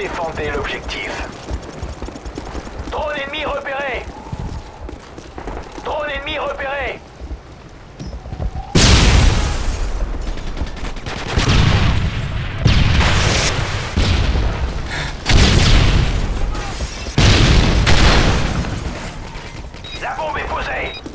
Défendez l'objectif. Drone ennemi repéré. Drone ennemi repéré. La bombe est posée.